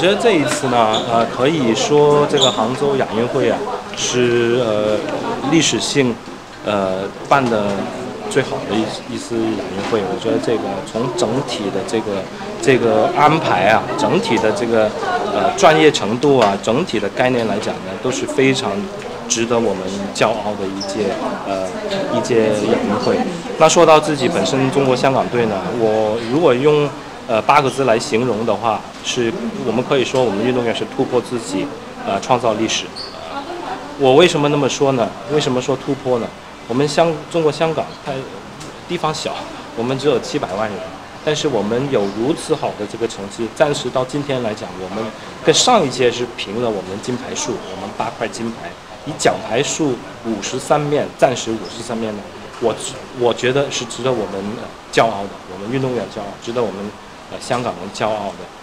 我觉得这一次呢，呃，可以说这个杭州亚运会啊，是呃历史性呃办的最好的一一次亚运会。我觉得这个从整体的这个这个安排啊，整体的这个呃专业程度啊，整体的概念来讲呢，都是非常值得我们骄傲的一届呃一届亚运会。那说到自己本身中国香港队呢，我如果用呃，八个字来形容的话，是我们可以说我们运动员是突破自己，呃，创造历史。我为什么那么说呢？为什么说突破呢？我们香中国香港它地方小，我们只有七百万人，但是我们有如此好的这个成绩，暂时到今天来讲，我们跟上一届是平了我们金牌数，我们八块金牌，以奖牌数五十三面，暂时五十三面呢，我我觉得是值得我们骄傲的，我们运动员骄傲，值得我们。呃，香港人骄傲的。